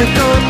difficult.